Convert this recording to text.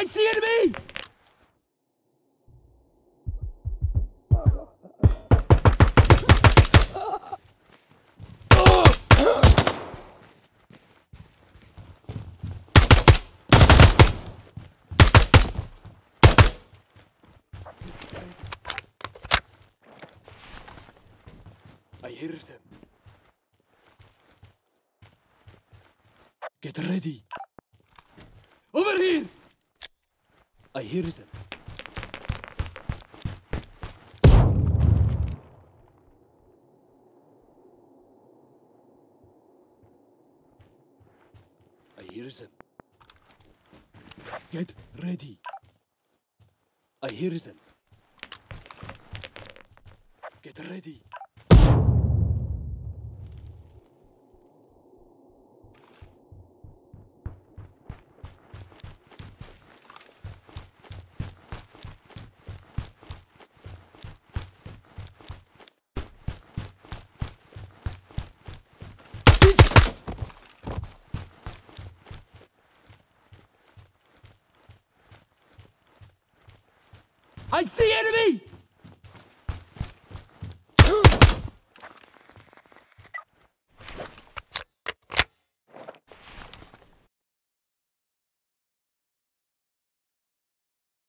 I see enemy! I hear them. Get ready. Over here! I hear them. I hear them. Get ready. I hear them. Get ready. I see enemy!